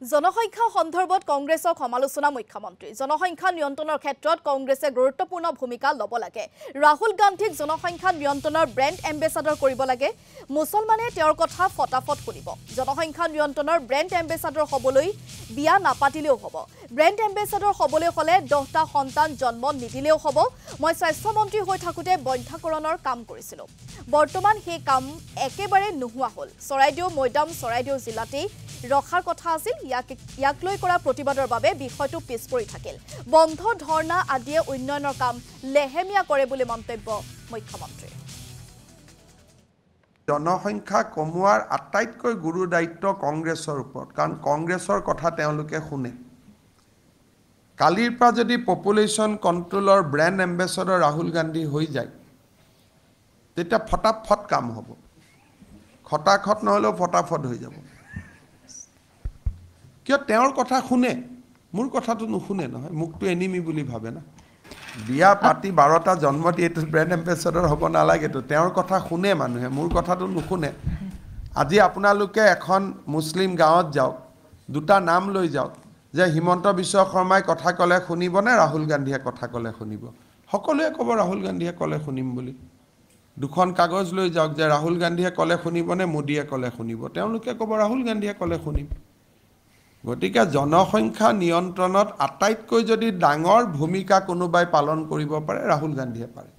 জনসংখ্যা সন্দৰ্ভত কংগ্ৰেছক সমালোচনা মুখ্যমন্ত্ৰী। জনসংখ্যা নিয়ন্ত্ৰণৰ ক্ষেত্ৰত কংগ্ৰেছে গুৰুত্বপূৰ্ণ ভূমিকা ল'ব লাগে। ৰাহুল গান্ধীক জনসংখ্যা নিয়ন্ত্ৰণৰ ব্ৰেণ্ড এম্বেচাডৰ কৰিব লাগে। মুছলমানে তেওঁৰ কথা ফটাফট শুনিব। জনসংখ্যা নিয়ন্ত্ৰণৰ ব্ৰেণ্ড এম্বেচাডৰ হ'বলৈ বিয়া নাপাতিলেও হ'ব। ব্ৰেণ্ড এম্বেচাডৰ হ'বলৈ হ'লে দহটা সন্তান জন্ম নিদিলেও হ'ব। মই স্বাস্থ্যমন্ত্ৰী হৈ থাকোঁতে বন্ধ্যাকৰণৰ কাম কৰিছিলোঁ। বৰ্তমান সেই কাম একেবাৰে নোহোৱা হ'ল। চৰাইদেউ মৈদাম চৰাইদেউ জিলাতেই ৰখাৰ কথা আছিল। ইয়াক ইয়াক লৈ কৰা প্ৰতিবাদৰ বাবে বিষয়টো পিছ পৰি থাকিল। বন্ধ ধৰ্ণা আদিয়ে উন্নয়নৰ কাম লেহেমীয়া কৰে বুলি মন্তব্য মুখ্যমন্ত্ৰীৰ জনসংখ্যা কমোৱাৰ আটাইতকৈ গুৰু দায়িত্ব কংগ্ৰেছৰ ওপৰত কাৰণ কংগ্ৰেছৰ কথা তেওঁলোকে শুনে। কালিৰ পৰা যদি পপুলেশ্যন কণ্ট্ৰলৰ ব্ৰেণ্ড এম্বেচাডৰ ৰাহুল গান্ধী হৈ যায় তেতিয়া ফটাফট কাম হ'ব। খটাখট নহ'লেও ফটাফট হৈ যাব। কিয় তেওঁৰ কথা শুনে? মোৰ কথাটো নুশুনে নহয় মোকতো এনিমি বুলি ভাবে না। বিয়া পাতি বাৰটা জন্ম দি এইটো ব্ৰেণ্ড এম্বেচাডৰ হ'ব নালাগেতো তেওঁৰ কথা শুনে মানুহে মোৰ কথাটো নুশুনে। আজি আপোনালোকে এখন মুছলিম গাঁৱত যাওক দুটা নাম লৈ যাওক যে হিমন্ত বিশ্ব শৰ্মাই কথা ক'লে শুনিবনে ৰাহুল গান্ধীয়ে কথা ক'লে শুনিব? সকলোৱে ক'ব ৰাহুল গান্ধীয়ে ক'লে শুনিম বুলি। দুখন কাগজ লৈ যাওক যে ৰাহুল গান্ধীয়ে ক'লে শুনিবনে মোদীয়ে ক'লে শুনিব। তেওঁলোকে ক'ব ৰাহুল গান্ধীয়ে ক'লে শুনিম। গতিকে জনসংখ্যা নিয়ন্ত্ৰণত আটাইতকৈ যদি ডাঙৰ ভূমিকা কোনোবাই পালন কৰিব পাৰে ৰাহুল গান্ধীয়ে পাৰে।